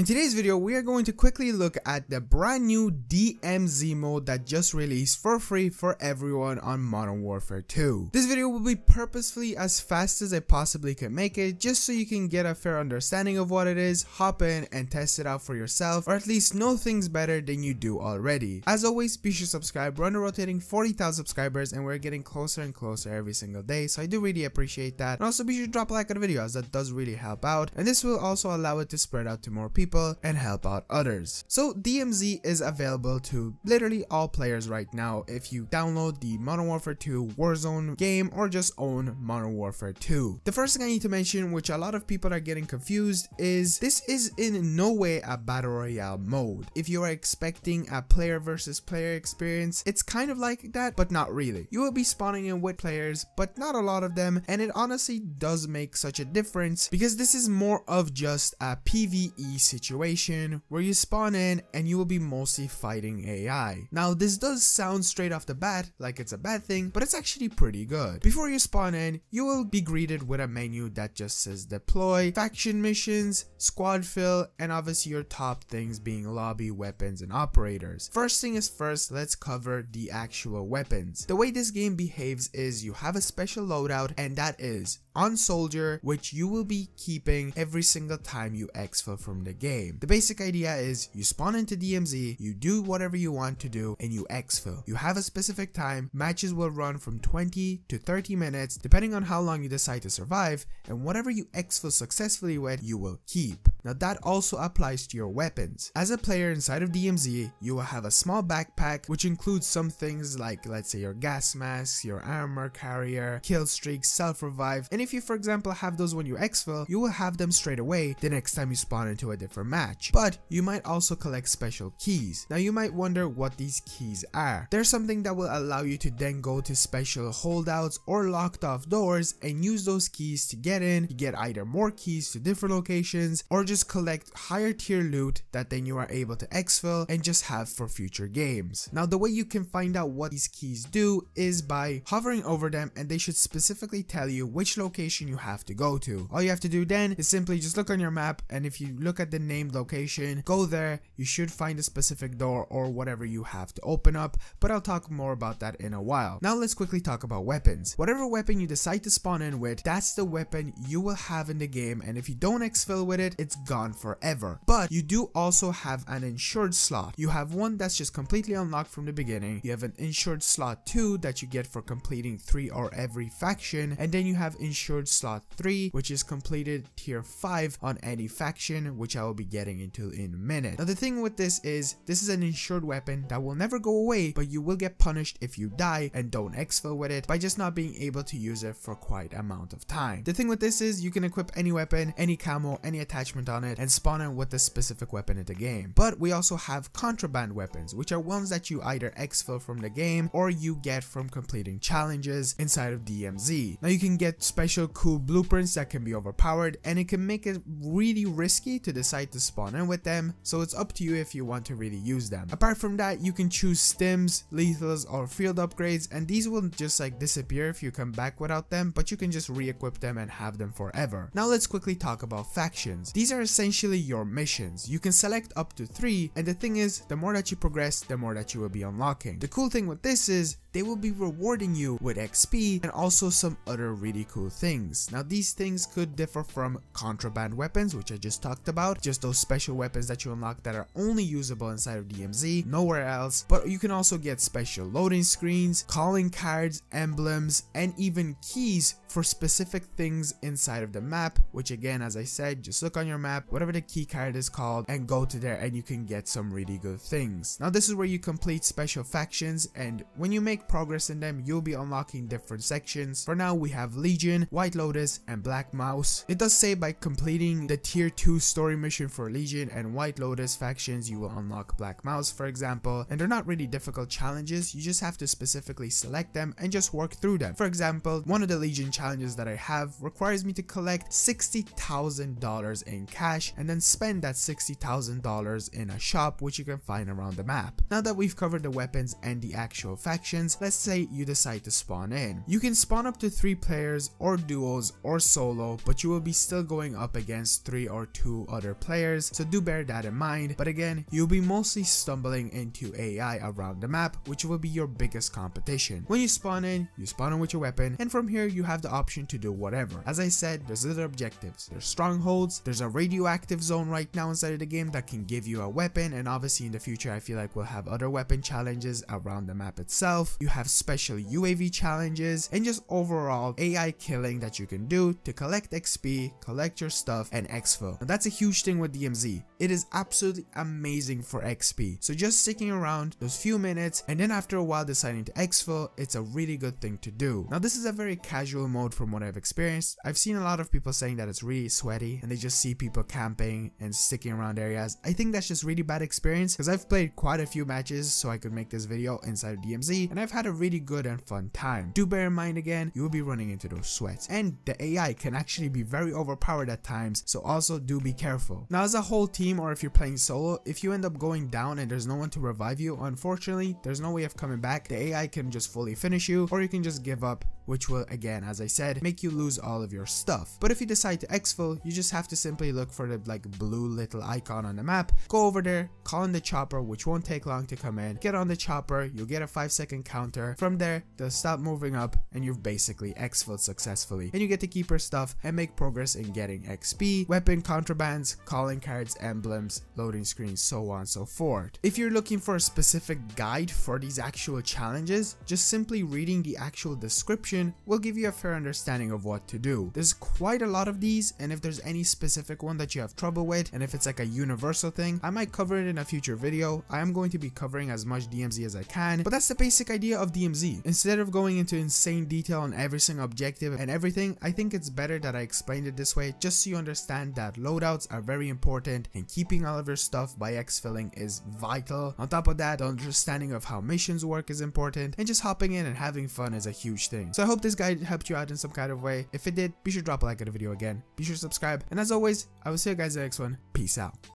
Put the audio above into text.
In today's video, we are going to quickly look at the brand new DMZ mode that just released for free for everyone on Modern Warfare 2. This video will be purposefully as fast as I possibly can make it, just so you can get a fair understanding of what it is, hop in and test it out for yourself, or at least know things better than you do already. As always, be sure to subscribe, we're under rotating 40,000 subscribers and we're getting closer and closer every single day, so I do really appreciate that. And also be sure to drop a like on the video as that does really help out, and this will also allow it to spread out to more people people and help out others. So DMZ is available to literally all players right now if you download the Modern Warfare 2 Warzone game or just own Modern Warfare 2. The first thing I need to mention, which a lot of people are getting confused, is this is in no way a battle royale mode. If you are expecting a player versus player experience, it's kind of like that, but not really. You will be spawning in with players, but not a lot of them, and it honestly does make such a difference because this is more of just a PvE situation situation where you spawn in and you will be mostly fighting AI. Now this does sound straight off the bat like it's a bad thing, but it's actually pretty good. Before you spawn in, you will be greeted with a menu that just says deploy, faction missions, squad fill, and obviously your top things being lobby, weapons, and operators. First thing is first, let's cover the actual weapons. The way this game behaves is you have a special loadout and that is on soldier which you will be keeping every single time you exfil from the game. The basic idea is you spawn into DMZ, you do whatever you want to do and you exfil. You have a specific time, matches will run from 20 to 30 minutes depending on how long you decide to survive and whatever you exfil successfully with you will keep. Now that also applies to your weapons. As a player inside of DMZ, you will have a small backpack which includes some things like let's say your gas mask, your armor carrier, kill streak, self-revive, and if you for example have those when you exfil, you will have them straight away the next time you spawn into a different match. But you might also collect special keys. Now you might wonder what these keys are. There's something that will allow you to then go to special holdouts or locked off doors and use those keys to get in, you get either more keys to different locations or just collect higher tier loot that then you are able to exfil and just have for future games. Now the way you can find out what these keys do is by hovering over them and they should specifically tell you which location you have to go to. All you have to do then is simply just look on your map and if you look at the named location, go there, you should find a specific door or whatever you have to open up, but I'll talk more about that in a while. Now let's quickly talk about weapons. Whatever weapon you decide to spawn in with, that's the weapon you will have in the game and if you don't exfil with it, it's gone forever. But you do also have an insured slot. You have one that's just completely unlocked from the beginning. You have an insured slot 2 that you get for completing 3 or every faction. And then you have insured slot 3 which is completed tier 5 on any faction which I will be getting into in a minute. Now the thing with this is this is an insured weapon that will never go away but you will get punished if you die and don't exfil with it by just not being able to use it for quite amount of time. The thing with this is you can equip any weapon, any camo, any attachment on it and spawn in with the specific weapon in the game. But we also have contraband weapons, which are ones that you either exfil from the game or you get from completing challenges inside of DMZ. Now you can get special cool blueprints that can be overpowered and it can make it really risky to decide to spawn in with them, so it's up to you if you want to really use them. Apart from that, you can choose stims, lethals, or field upgrades and these will just like disappear if you come back without them, but you can just re-equip them and have them forever. Now let's quickly talk about factions. These are essentially essentially your missions. You can select up to 3 and the thing is the more that you progress the more that you will be unlocking. The cool thing with this is they will be rewarding you with XP and also some other really cool things. Now these things could differ from contraband weapons which I just talked about, just those special weapons that you unlock that are only usable inside of DMZ, nowhere else, but you can also get special loading screens, calling cards, emblems, and even keys for specific things inside of the map, which again as I said, just look on your map, whatever the key card is called, and go to there and you can get some really good things. Now this is where you complete special factions and when you make progress in them, you'll be unlocking different sections. For now, we have Legion, White Lotus, and Black Mous. It does say by completing the tier 2 story mission for Legion and White Lotus factions, you will unlock Black Mous, for example. And they're not really difficult challenges, you just have to specifically select them and just work through them. For example, one of the Legion challenges that I have requires me to collect $60,000 in cash and then spend that $60,000 in a shop which you can find around the map. Now that we've covered the weapons and the actual factions, let's say you decide to spawn in. You can spawn up to 3 players or duos or solo, but you will be still going up against 3 or 2 other players, so do bear that in mind. But again, you'll be mostly stumbling into AI around the map, which will be your biggest competition. When you spawn in, you spawn in with your weapon, and from here you have the option to do whatever. As I said, there's other objectives. There's strongholds, there's a radioactive zone right now inside of the game that can give you a weapon, and obviously in the future I feel like we'll have other weapon challenges around the map itself. You have special UAV challenges, and just overall AI killing that you can do to collect XP, collect your stuff, and exfil. Now that's a huge thing with DMZ. It is absolutely amazing for XP. So just sticking around those few minutes and then after a while deciding to exfil, it's a really good thing to do. Now this is a very casual mode from what I've experienced. I've seen a lot of people saying that it's really sweaty and they just see people camping and sticking around areas. I think that's just really bad experience because I've played quite a few matches so I could make this video inside of DMZ and I've had a really good and fun time. Do bear in mind again, you will be running into those sweats and the AI can actually be very overpowered at times so also do be careful. Now as a whole team or if you're playing solo, if you end up going down and there's no one to revive you, unfortunately there's no way of coming back. The AI can just fully finish you or you can just give up which will again as I said make you lose all of your stuff. But if you decide to exfil, you just have to simply look for the like blue little icon on the map, go over there, call in the chopper which won't take long to come in, get on the chopper, you'll get a 5 second counter, from there they'll stop moving up and you've basically exfilled successfully and you get to keep your stuff and make progress in getting XP, weapon contrabands, calling cards, emblems, loading screens, so on and so forth. If you're looking for a specific guide for these actual challenges, just simply reading the actual description will give you a fair understanding of what to do. There's quite a lot of these and if there's any specific one that you have trouble with and if it's like a universal thing, I might cover it in a future video. I am going to be covering as much DMZ as I can, but that's the basic idea of DMZ. Instead of going into insane detail on every single objective and everything, I think it's better that I explained it this way just so you understand that loadouts are very important and keeping all of your stuff by exfilling is vital. On top of that, understanding of how missions work is important and just hopping in and having fun is a huge thing. So I hope this guide helped you out in some kind of way. If it did, be sure to drop a like at the video again. Be sure to subscribe. And as always, I will see you guys in the next one. Peace out.